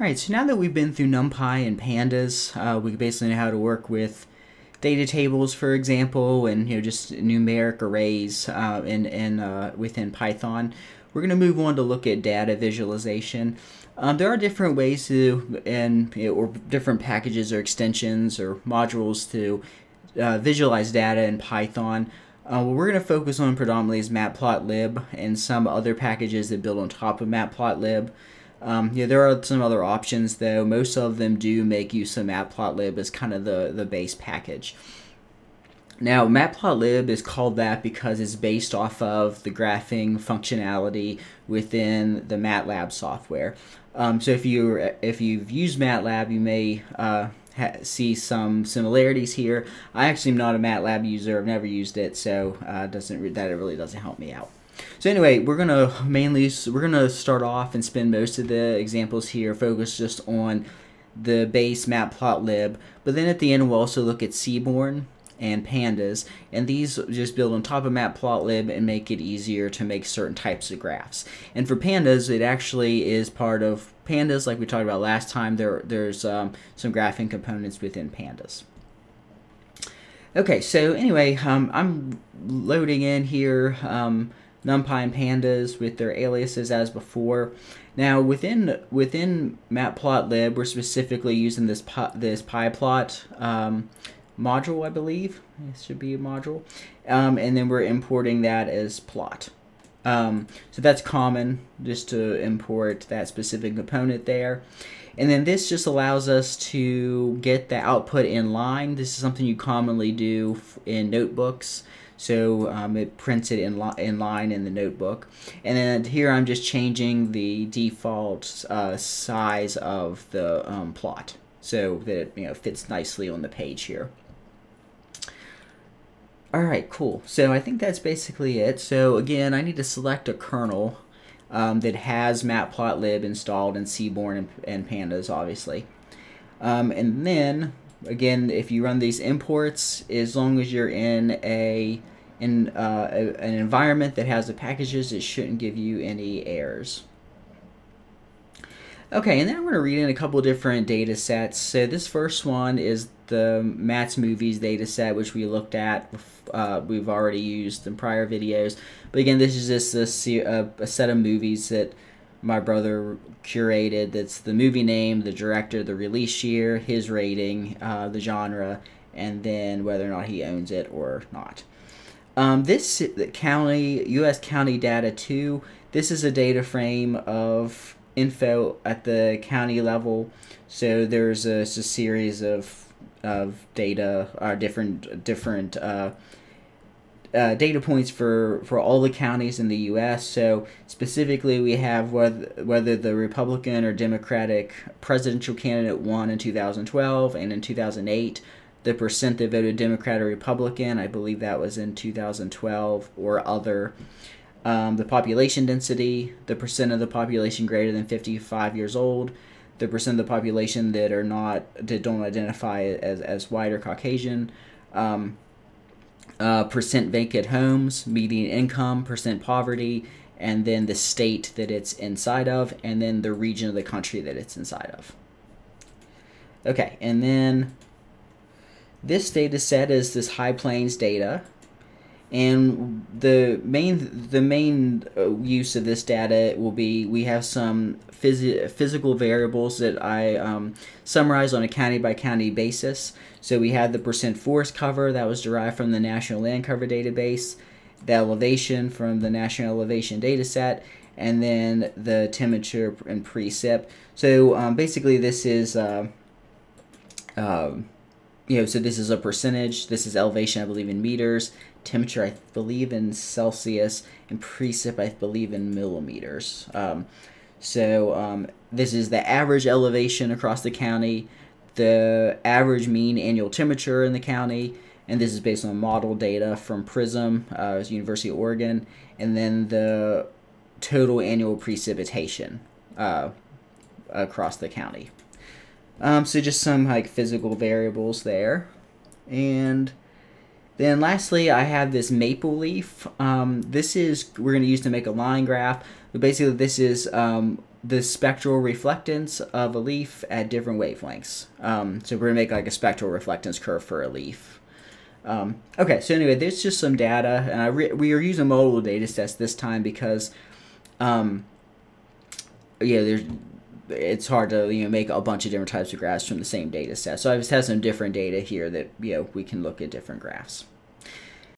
Alright, so now that we've been through NumPy and Pandas, uh, we basically know how to work with data tables, for example, and you know just numeric arrays uh, in, in uh, within Python. We're going to move on to look at data visualization. Um, there are different ways to, and you know, or different packages or extensions or modules to uh, visualize data in Python. Uh, what we're going to focus on predominantly is matplotlib and some other packages that build on top of matplotlib. Um, yeah, there are some other options though. Most of them do make use of matplotlib as kind of the, the base package. Now, matplotlib is called that because it's based off of the graphing functionality within the MATLAB software. Um, so if you if you've used MATLAB, you may uh, see some similarities here. I actually am not a MATLAB user. I've never used it, so uh, doesn't that really doesn't help me out. So anyway, we're gonna mainly we're gonna start off and spend most of the examples here focus just on the base matplotlib, but then at the end we'll also look at Seaborn and pandas and these just build on top of matplotlib and make it easier to make certain types of graphs. And for pandas it actually is part of pandas like we talked about last time there there's um, some graphing components within pandas. Okay so anyway um, i'm loading in here um, numpy and pandas with their aliases as before now within within matplotlib we're specifically using this this pyplot um, module, I believe. It should be a module. Um, and then we're importing that as plot. Um, so that's common, just to import that specific component there. And then this just allows us to get the output in line. This is something you commonly do in notebooks. So um, it prints it in, li in line in the notebook. And then here I'm just changing the default uh, size of the um, plot so that it you know, fits nicely on the page here. All right, cool. So I think that's basically it. So again, I need to select a kernel um, that has matplotlib installed and Seaborn and, and pandas, obviously. Um, and then, again, if you run these imports, as long as you're in a in uh, a, an environment that has the packages, it shouldn't give you any errors. Okay, and then I'm going to read in a couple different data sets. So this first one is the Matt's Movies data set, which we looked at. Uh, we've already used in prior videos. But again, this is just a, a, set of movies that my brother curated. That's the movie name, the director, the release year, his rating, uh, the genre, and then whether or not he owns it or not. Um, this county, U.S. County Data 2, this is a data frame of info at the county level. So there's a, a series of of data, uh, different different uh, uh, data points for for all the counties in the U.S. So specifically, we have whether whether the Republican or Democratic presidential candidate won in 2012 and in 2008. The percent that voted Democrat or Republican, I believe that was in 2012 or other um, the population density, the percent of the population greater than 55 years old, the percent of the population that are not that don't identify as as white or Caucasian, um, uh, percent vacant homes, median income, percent poverty, and then the state that it's inside of, and then the region of the country that it's inside of. Okay, and then this data set is this High Plains data and the main the main uh, use of this data will be we have some phys- physical variables that I um, summarize on a county by county basis. So we had the percent forest cover that was derived from the National Land Cover Database, the elevation from the National Elevation Dataset, and then the temperature and precip. So um, basically, this is. Uh, um, you know, so this is a percentage. This is elevation, I believe, in meters temperature, I believe, in Celsius, and precip, I believe, in millimeters. Um, so um, this is the average elevation across the county, the average mean annual temperature in the county, and this is based on model data from PRISM, uh, University of Oregon, and then the total annual precipitation uh, across the county. Um, so just some like physical variables there, and then lastly, I have this maple leaf. Um, this is we're going to use to make a line graph. But basically, this is um, the spectral reflectance of a leaf at different wavelengths. Um, so we're gonna make like a spectral reflectance curve for a leaf. Um, okay, so anyway, there's just some data, and I we are using multiple data sets this time because, um, yeah, there's it's hard to you know make a bunch of different types of graphs from the same data set. So I just have some different data here that you know we can look at different graphs.